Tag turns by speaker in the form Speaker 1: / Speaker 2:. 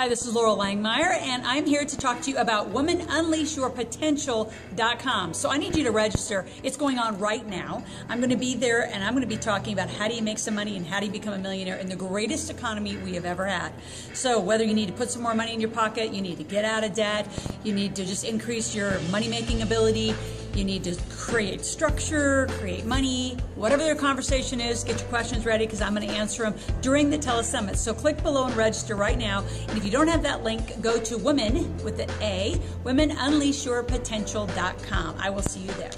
Speaker 1: Hi, this is Loral Langemeier, and I'm here to talk to you about WomenUnleashYourPotential.com. So I need you to register. It's going on right now. I'm going to be there, and I'm going to be talking about how do you make some money and how do you become a millionaire in the greatest economy we have ever had. So whether you need to put some more money in your pocket, you need to get out of debt, you need to just increase your money-making ability, you need to create structure, create money, whatever their conversation is, get your questions ready because I'm going to answer them during the telesummit. So click below and register right now. And if you don't have that link, go to women with the A, womenunleashyourpotential.com. I will see you there.